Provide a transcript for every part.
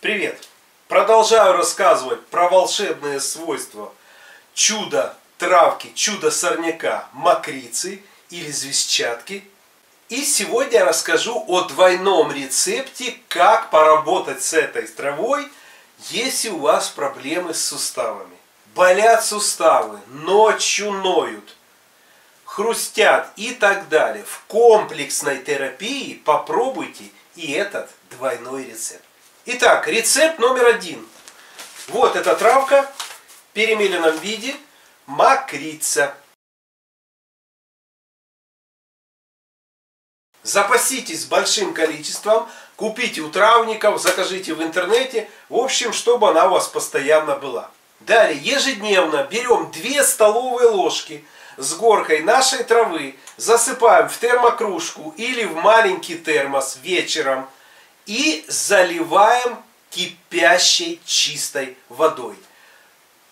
Привет! Продолжаю рассказывать про волшебные свойства чуда травки, чудо сорняка, мокрицы или звездчатки. И сегодня я расскажу о двойном рецепте, как поработать с этой травой, если у вас проблемы с суставами. Болят суставы, ночью ноют, хрустят и так далее. В комплексной терапии попробуйте и этот двойной рецепт. Итак, рецепт номер один. Вот эта травка в перемеленном виде мокрица. Запаситесь большим количеством, купите у травников, закажите в интернете, в общем, чтобы она у вас постоянно была. Далее, ежедневно берем 2 столовые ложки с горкой нашей травы, засыпаем в термокружку или в маленький термос вечером и заливаем кипящей чистой водой.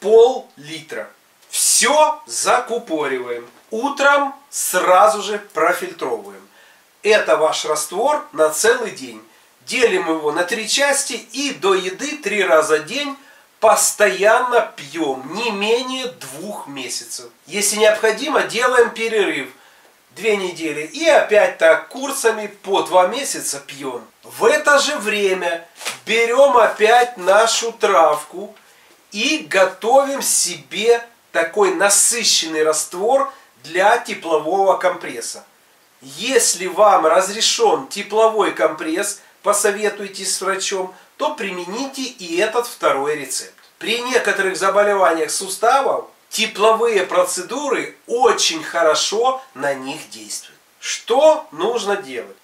Пол литра. Все закупориваем. Утром сразу же профильтровываем. Это ваш раствор на целый день. Делим его на три части и до еды три раза в день постоянно пьем не менее двух месяцев. Если необходимо, делаем перерыв две недели и опять так курсами по два месяца пьем. В это же время берем опять нашу травку и готовим себе такой насыщенный раствор для теплового компресса. Если вам разрешен тепловой компресс, посоветуйтесь с врачом, то примените и этот второй рецепт. При некоторых заболеваниях суставов тепловые процедуры очень хорошо на них действуют. Что нужно делать?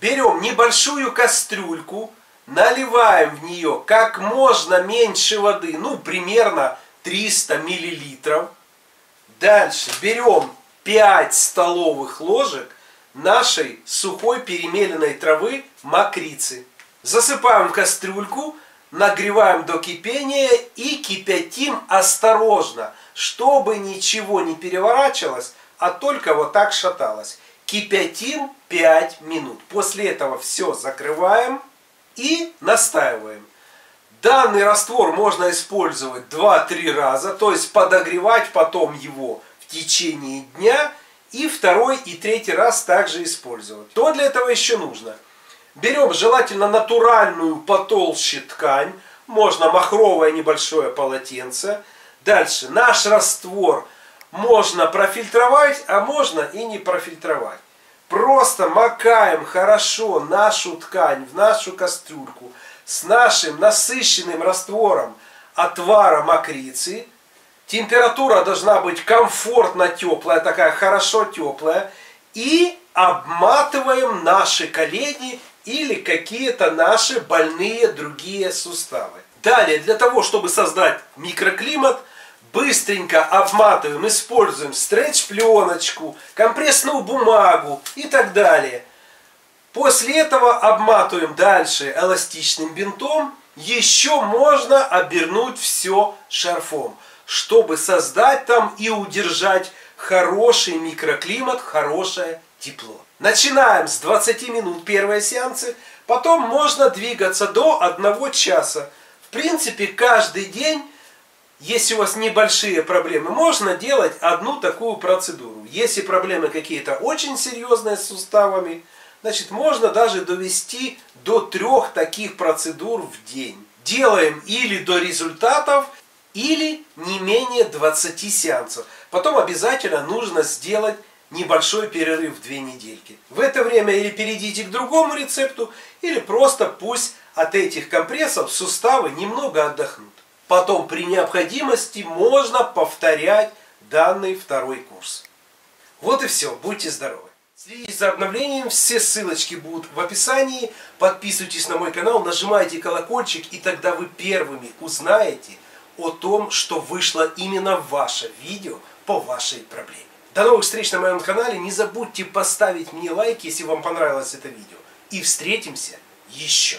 Берем небольшую кастрюльку, наливаем в нее как можно меньше воды, ну примерно 300 миллилитров. Дальше берем 5 столовых ложек нашей сухой перемеленной травы мокрицы. Засыпаем в кастрюльку, нагреваем до кипения и кипятим осторожно, чтобы ничего не переворачивалось, а только вот так шаталось. Кипятим 5 минут. После этого все закрываем и настаиваем. Данный раствор можно использовать 2-3 раза, то есть подогревать потом его в течение дня и второй и третий раз также использовать. Что для этого еще нужно? Берем желательно натуральную потолще ткань, можно махровое небольшое полотенце. Дальше наш раствор можно профильтровать, а можно и не профильтровать. Просто макаем хорошо нашу ткань в нашу кастрюльку с нашим насыщенным раствором отвара мокрицы. Температура должна быть комфортно теплая, такая хорошо теплая. И обматываем наши колени или какие-то наши больные другие суставы. Далее, для того, чтобы создать микроклимат, быстренько обматываем, используем стретч-пленочку, компрессную бумагу и так далее. После этого обматываем дальше эластичным бинтом. Еще можно обернуть все шарфом, чтобы создать там и удержать хороший микроклимат, хорошее тепло. Начинаем с 20 минут первые сеансы, потом можно двигаться до 1 часа. В принципе, каждый день, если у вас небольшие проблемы, можно делать одну такую процедуру. Если проблемы какие-то очень серьезные с суставами, значит, можно даже довести до трех таких процедур в день. Делаем или до результатов, или не менее 20 сеансов. Потом обязательно нужно сделать небольшой перерыв в две недельки. В это время или перейдите к другому рецепту, или просто пусть от этих компрессов суставы немного отдохнут. Потом при необходимости можно повторять данный второй курс. Вот и все. Будьте здоровы. Следите за обновлением, все ссылочки будут в описании. Подписывайтесь на мой канал, нажимайте колокольчик, и тогда вы первыми узнаете о том, что вышло именно ваше видео по вашей проблеме. До новых встреч на моем канале. Не забудьте поставить мне лайк, если вам понравилось это видео. И встретимся еще.